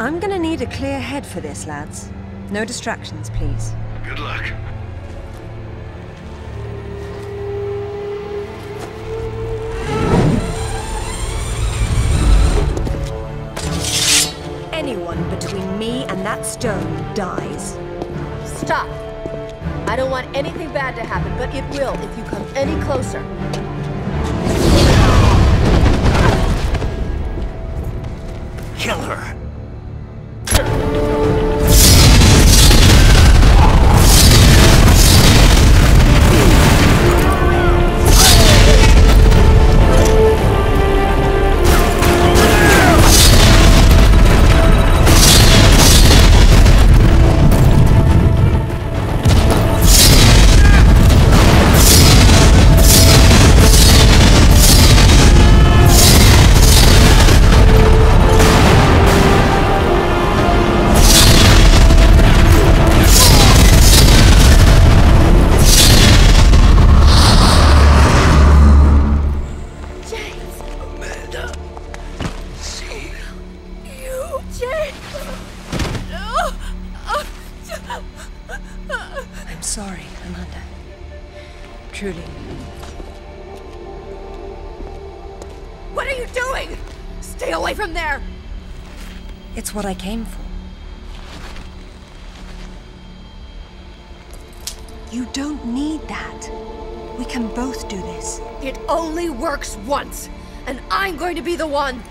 I'm gonna need a clear head for this, lads. No distractions, please. Good luck. Anyone between me and that stone dies. Stop! I don't want anything bad to happen, but it will if you come any closer. Kill her. I'm sorry, Amanda. Truly. What are you doing? Stay away from there! It's what I came for. You don't need that. We can both do this. It only works once, and I'm going to be the one.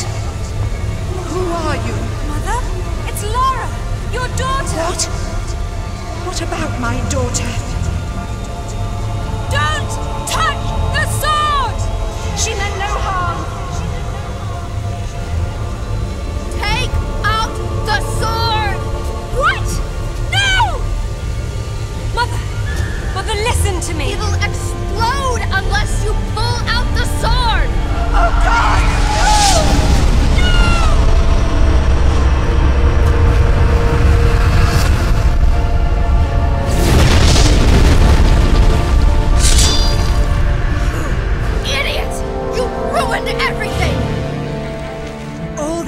Who are you? Mother? It's Lara, your daughter! What? What about my daughter? Don't touch the sword! She meant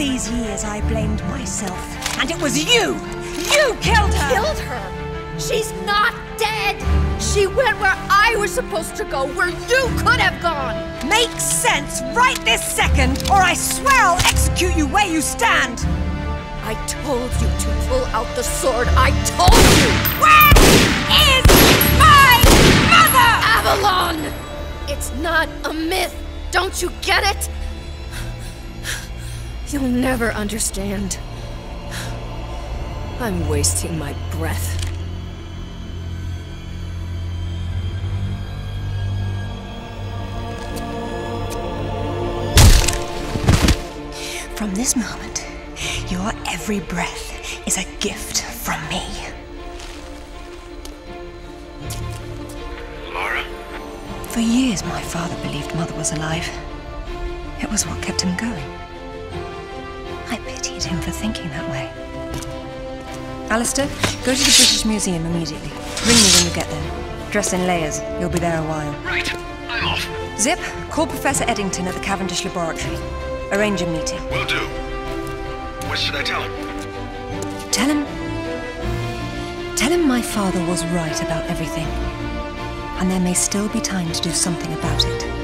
these years I blamed myself, and it was you! You killed her! Killed her! She's not dead! She went where I was supposed to go, where you could have gone! Makes sense right this second, or I swear I'll execute you where you stand! I told you to pull out the sword. I told you! Where is my mother? Avalon! It's not a myth. Don't you get it? You'll never understand. I'm wasting my breath. From this moment, your every breath is a gift from me. Lara? For years, my father believed Mother was alive. It was what kept him going. Him for thinking that way. Alistair, go to the British Museum immediately. Ring me when you get there. Dress in layers. You'll be there a while. Right. I'm off. Zip, call Professor Eddington at the Cavendish Laboratory. Arrange a meeting. Will do. What should I tell him? Tell him. Tell him my father was right about everything. And there may still be time to do something about it.